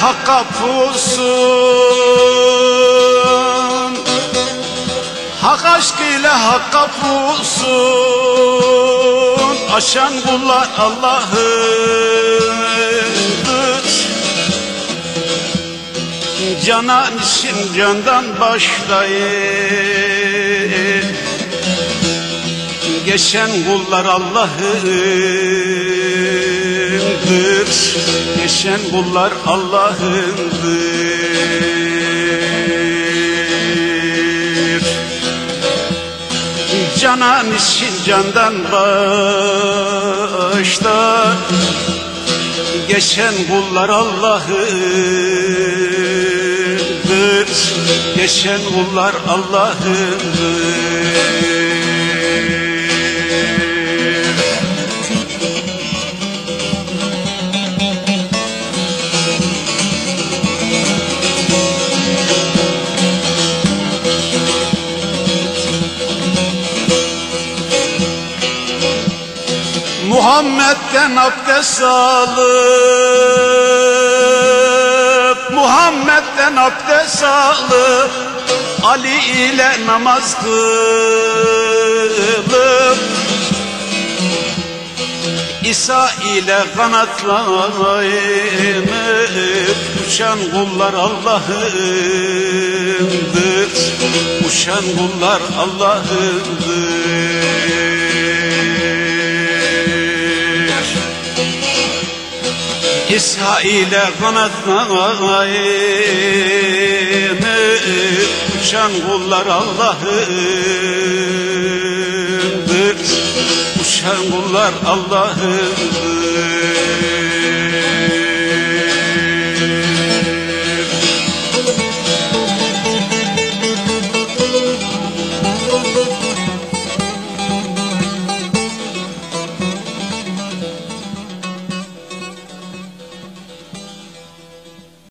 hakka pusun Hak aşkıyla hakka pusun Aşan kullar Allah'ındır Canan için candan başlayın. Geçen kullar Allah'ındır Geçen kullar Allah'ındır. Canan için candan başta. Geçen kullar Allah'ındır. Geçen kullar Allah'ındır Muhammed'den abdest alıp Muhammed'den abdest alıp Ali ile namaz kılıp İsa ile kanatlanıp Uçan kullar Allah'ındır. Uçan kullar Allah'ındır İsa ile kanatlanıp Uçan kullar Allah'ındır. Uçan kullar Allah'ındır